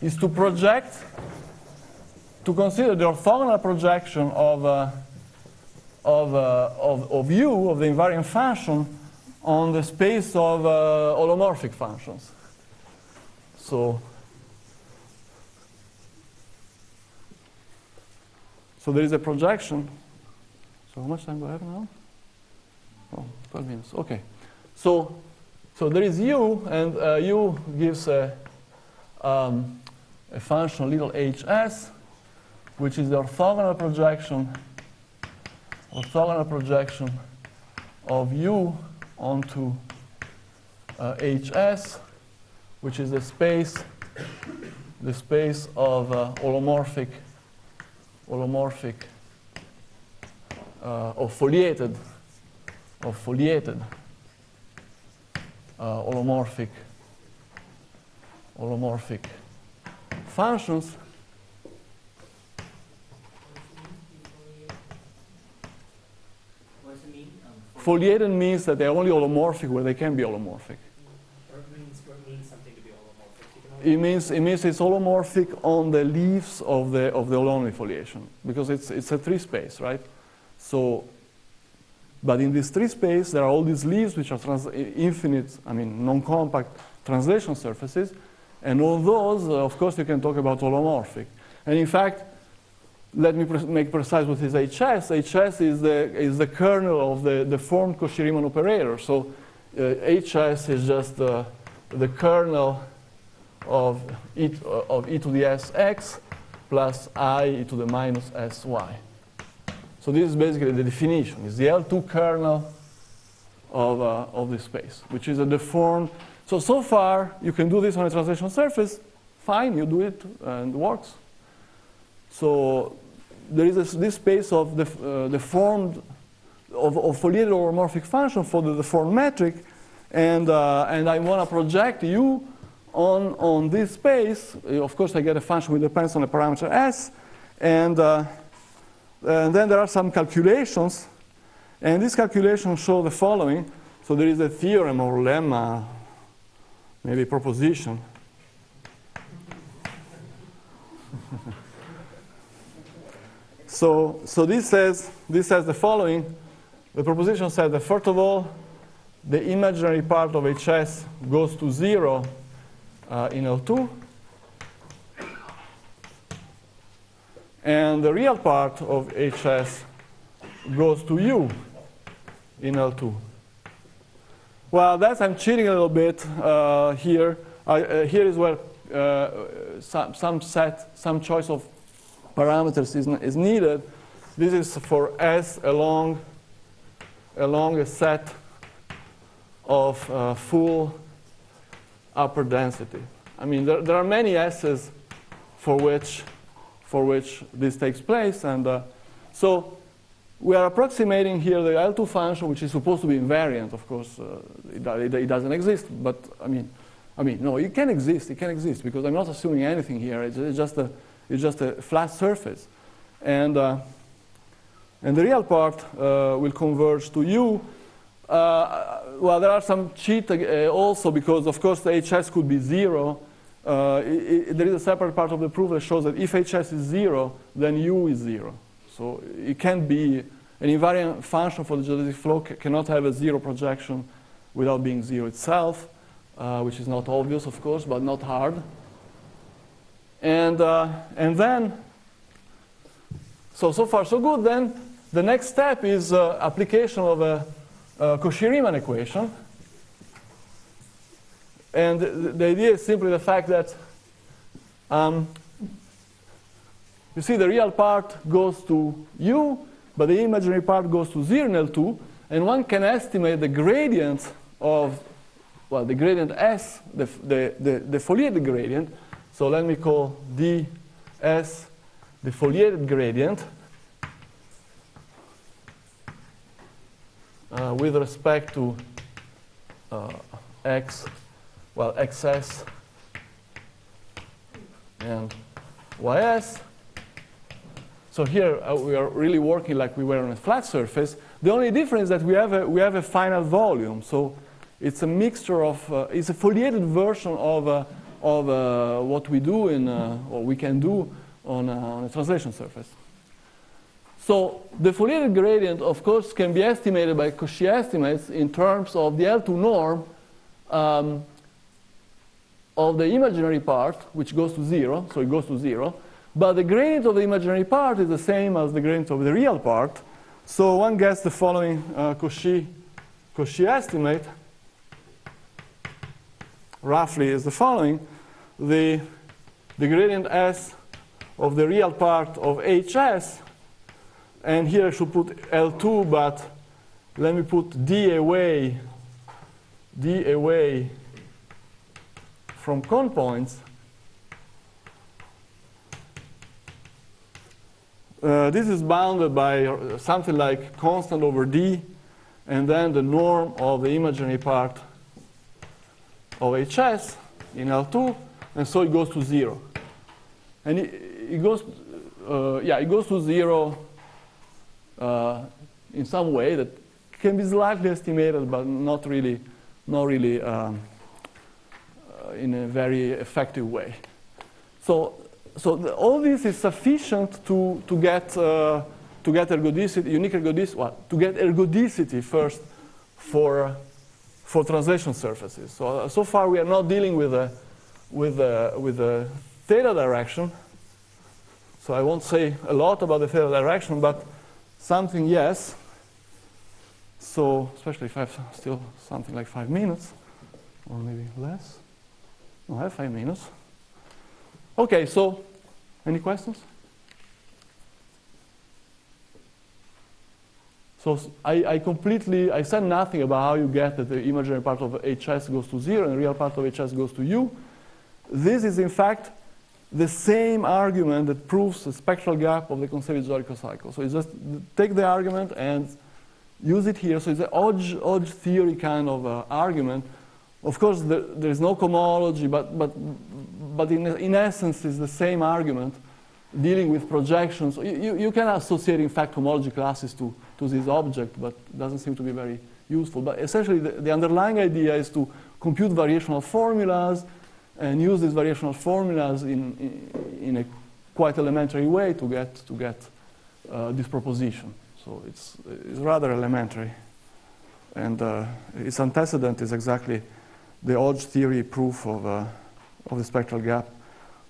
is to project to consider the orthogonal projection of uh, of, uh, of of u of the invariant function on the space of uh, holomorphic functions. So So there is a projection. So how much time do I have now? Oh, 12 minutes. Okay. So, so there is u, and uh, u gives a, um, a function little hs, which is the orthogonal projection, orthogonal projection of u onto uh, hs, which is the space, the space of uh, holomorphic holomorphic uh, or foliated or foliated uh, holomorphic holomorphic functions What does it mean? Um, foliated means that they're only holomorphic where they can be holomorphic. Or it means, it means something to be holomorphic. You can only it means it means it's holomorphic on the leaves of the of the Holonomy foliation because it's it's a tree space right? So but in this tree space there are all these leaves which are trans- infinite i mean non-compact translation surfaces. And all those uh, of course you can talk about holomorphic. And in fact let me pre- make precise what is hs hs is the is the kernel of the the formed cauchy-riemann operator so uh, hs is just uh, the kernel of e, to, of e to the sx plus i e to the minus sy. So this is basically the definition. It's the L2 kernel of, uh, of this space, which is a deformed. So, so far, you can do this on a translation surface. Fine, you do it and it works. So there is this, this space of the uh, deformed, of, of foliated holomorphic function for the deformed metric. And, uh, and I want to project u on, on this space. Uh, Of course, I get a function which depends on the parameter s. And, uh, and then there are some calculations. And these calculations show the following. So there is a theorem or lemma, maybe proposition. So, so this says this says the following. The proposition says that first of all, the imaginary part of HS goes to zero uh, in L2, and the real part of HS goes to U in L2. Well, that's I'm cheating a little bit uh, here. I, uh, here is where uh, some, some set, some choice of parameters is, is needed. This is for S along, along a set of uh, full upper density. I mean, there, there, are many S's for which, for which this takes place. And uh, so we are approximating here the L2 function, which is supposed to be invariant. Of course, uh, it, it, it, doesn't exist. But I mean, I mean, no, it can exist. It can exist because I'm not assuming anything here. It's, it's just a, it's just a flat surface, and uh, and the real part uh, will converge to U. Uh, well, there are some cheat uh, also because, of course, the HS could be zero. Uh, it, it, there is a separate part of the proof that shows that if HS is zero, then U is zero. So it can be an invariant function for the geodesic flow cannot have a zero projection without being zero itself, uh, which is not obvious, of course, but not hard. And, uh, and then, so, so far so good. Then the next step is uh, application of a, a Cauchy-Riemann equation. And the, idea is simply the fact that um, you see, the real part goes to u, but the imaginary part goes to 0 in L2, and one can estimate the gradient of, well, the gradient S, the, the, the, the foliated gradient. So let me call ds the foliated gradient uh, with respect to uh, x, well, xs and ys. So here uh, we are really working like we were on a flat surface. The only difference is that we have a, we have a finite volume. So it's a mixture of, uh, it's a foliated version of, uh, of uh, what we do in, uh, or we can do on, on, a translation surface. So the foliated gradient, of course, can be estimated by Cauchy estimates in terms of the L2 norm um, of the imaginary part, which goes to zero, so it goes to zero, but the gradient of the imaginary part is the same as the gradient of the real part. So one gets the following uh, Cauchy, Cauchy estimate. Roughly is the following. The, the gradient S of the real part of HS, and here I should put L2, but let me put D away, D away from cone points. Uh, this is bounded by something like constant over d, and then the norm of the imaginary part of HS in L2, and so it goes to zero. And it, it goes, uh, yeah, it goes to zero uh, in some way that can be slightly estimated, but not really, not really um, uh, in a very effective way. So so the, all this is sufficient to, to get, uh, to get ergodicity, unique ergodicity, well, to get ergodicity first for, for translation surfaces. So, uh, so far we are not dealing with a, with a, with a theta direction. So I won't say a lot about the theta direction, but something yes. So especially if I have still something like five minutes, or maybe less. I have five minutes. Okay, so any questions? So I, I, completely, I said nothing about how you get that the imaginary part of HS goes to zero and the real part of HS goes to U. This is in fact the same argument that proves the spectral gap of the Kontsevich-Zorich cocycle. So you just take the argument and use it here. So it's an Hodge, Hodge theory kind of uh, argument. Of course, there, is no cohomology, but, but but in, in essence it's the same argument dealing with projections. You, you can associate, in fact, homology classes to, to this object, but doesn't seem to be very useful. But essentially, the, the underlying idea is to compute variational formulas and use these variational formulas in, in, in, a quite elementary way to get, to get uh, this proposition. So it's, it's rather elementary. And uh, its antecedent is exactly the Hodge theory proof of, uh, of the spectral gap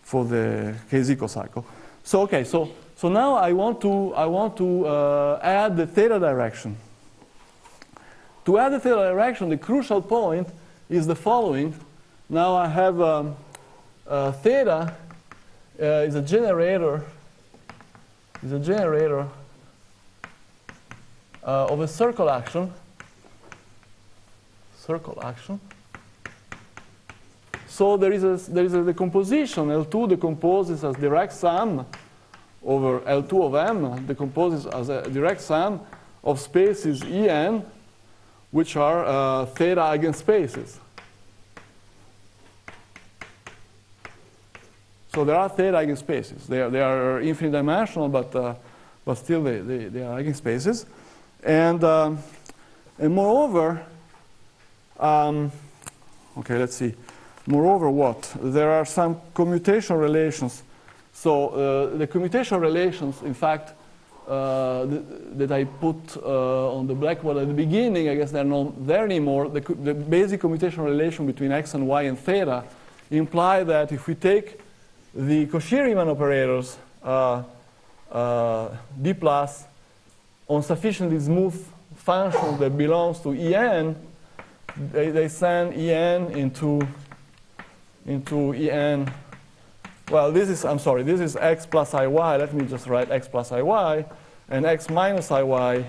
for the KZ cocycle. So okay, so, so now I want to, I want to uh, add the theta direction. To add the theta direction, the crucial point is the following. Now I have um, uh, theta uh, is a generator is a generator uh, of a circle action circle action so there is a there is a decomposition L2 decomposes as direct sum over L2 of M decomposes as a direct sum of spaces En which are uh, theta eigenspaces So there are theta eigenspaces. They are, they are infinite dimensional, but, uh, but still they, they, they are eigenspaces. And, um, and moreover, um, okay, let's see. Moreover, what? There are some commutation relations. So uh, the commutation relations, in fact, uh, th that I put uh, on the blackboard at the beginning, I guess they're not there anymore. The, the basic commutation relation between x and y and theta imply that if we take the Cauchy-Riemann operators uh, uh, d plus on sufficiently smooth function that belongs to En, they, they send En into, into En. Well, this is, I'm sorry, this is x plus Iy. Let me just write x plus Iy. And x minus Iy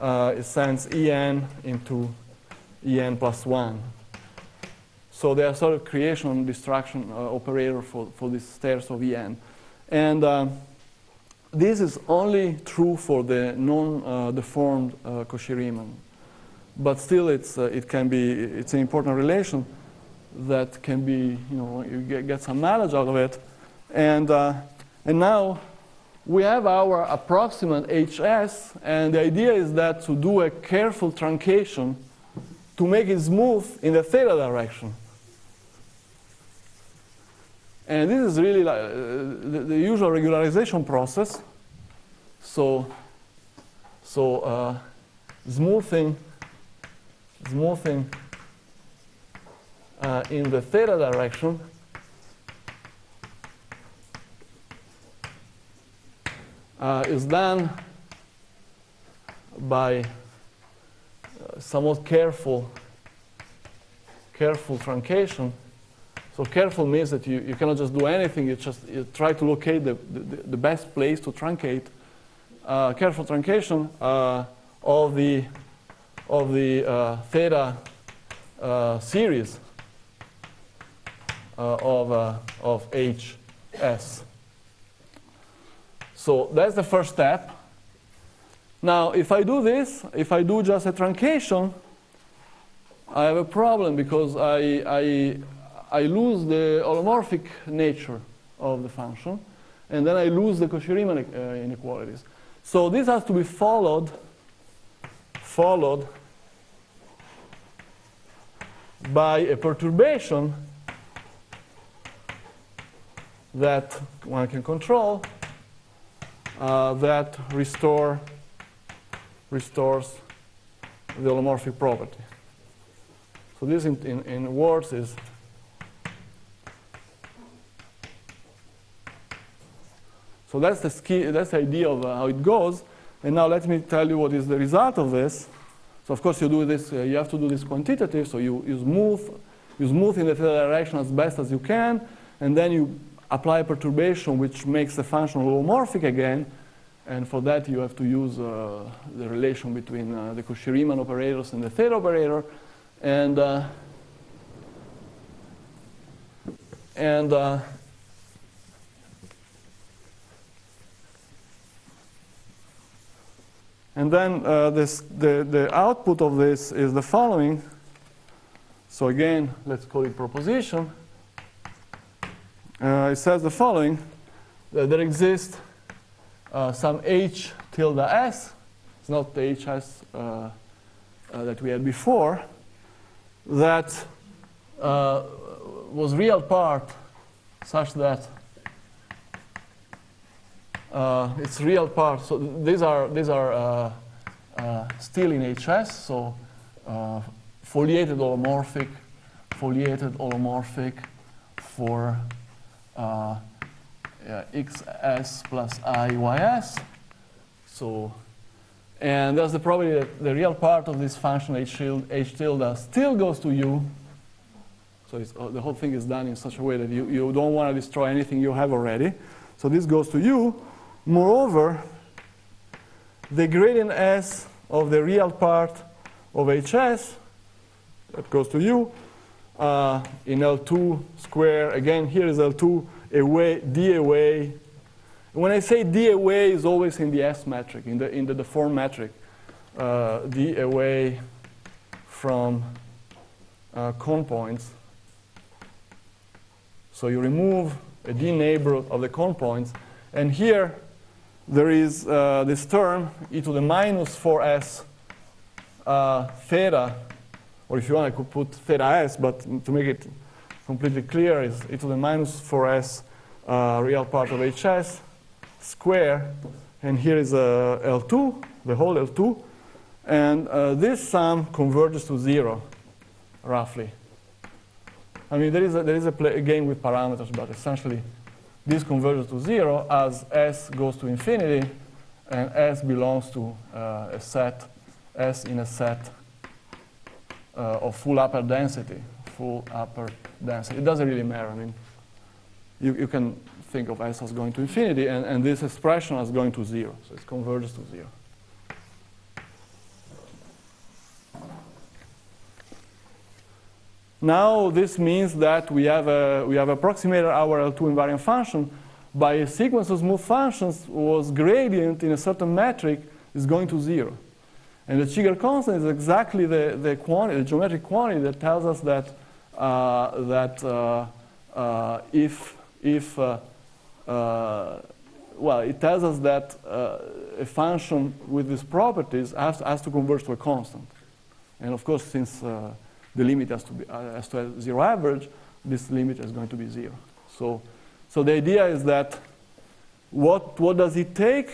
uh, it sends En into En plus 1. So they are sort of creation and destruction uh, operator for, for these stairs of En. And uh, this is only true for the non-deformed uh, uh, Cauchy-Riemann. But still, it's, uh, it can be, it's an important relation that can be, you know, you get, get some knowledge out of it. And, uh, and now we have our approximate HS, and the idea is that to do a careful truncation to make it smooth in the theta direction. And this is really like, uh, the, the, usual regularization process. So, so uh, smoothing, smoothing uh, in the theta direction. Uh, is done by uh, somewhat careful, careful truncation. So careful means that you, you cannot just do anything, you just you try to locate the, the, the best place to truncate. Uh, careful truncation uh, of the, of the uh, theta uh, series of, uh, of HS. So that's the first step. Now, if I do this, if I do just a truncation, I have a problem because I, I, I lose the holomorphic nature of the function, and then I lose the Cauchy-Riemann uh, inequalities. So this has to be followed, followed by a perturbation that one can control uh, that restore restores the holomorphic property. So this in, in, in words is So that's the, ski, that's the idea of uh, how it goes. And now let me tell you what is the result of this. So of course you do this, uh, you have to do this quantitative, so you, you, smooth, you smooth in the direction as best as you can, and then you apply a perturbation which makes the function holomorphic again, and for that you have to use uh, the relation between uh, the Cauchy-Riemann operators and the theta operator, and uh, and uh, And then uh, this, the, the output of this is the following. So again, let's call it proposition. Uh, it says the following, that there exists uh, some h tilde s, it's not the hs uh, uh, that we had before, that uh, was real part such that uh, its real part. So these are these are still in HS. So foliated holomorphic, foliated holomorphic for uh, yeah, xs plus iys. So, and there's the probability that the real part of this function h tilde, h tilde still goes to u. So uh, the whole thing is done in such a way that you, you don't want to destroy anything you have already. So this goes to u. Moreover, the gradient s of the real part of hs, that goes to u, uh, in L2 square, again, here is L2, away, d away. When I say d away, is always in the S metric, in the, in the deform metric. Uh, d away from uh, cone points. So you remove a d neighborhood of the cone points, and here there is uh, this term, e to the minus 4s uh, theta, or if you want, I could put theta s, but to make it completely clear, is e to the minus 4s uh, real part of hs square, and here is uh, L2, the whole L2, and uh, this sum converges to zero, roughly. I mean, there is a, there is a, play, a game with parameters, but essentially this converges to zero as s goes to infinity, and s belongs to uh, a set, s in a set uh, of full upper density, full upper density. It doesn't really matter. I mean, you, you can think of s as going to infinity, and, and this expression as going to zero. So it converges to zero. Now this means that we have, a, we have approximated our L2 invariant function by a sequence of smooth functions whose gradient in a certain metric is going to zero. And the Cheeger constant is exactly the, the, quantity, the geometric quantity that tells us that, uh, that uh, uh, if, if uh, uh, well, it tells us that uh, a function with these properties has, has to converge to a constant. And of course, since the limit has to, be, has to have zero average, this limit is going to be zero. So, so the idea is that what, what does it take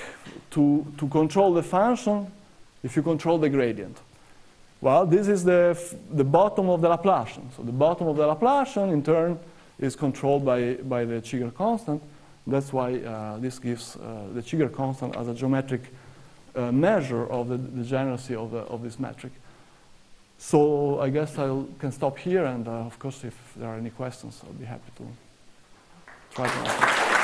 to, to control the function if you control the gradient? Well, this is the, the bottom of the Laplacian. So the bottom of the Laplacian, in turn, is controlled by, by the Cheeger constant. That's why uh, this gives uh, the Cheeger constant as a geometric uh, measure of the degeneracy of, the, of this metric. So I guess I can stop here, and uh, of course, if there are any questions, I'll be happy to try to answer.